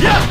Yeah!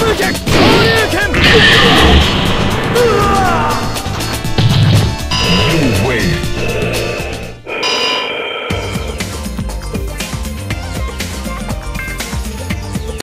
竜拳。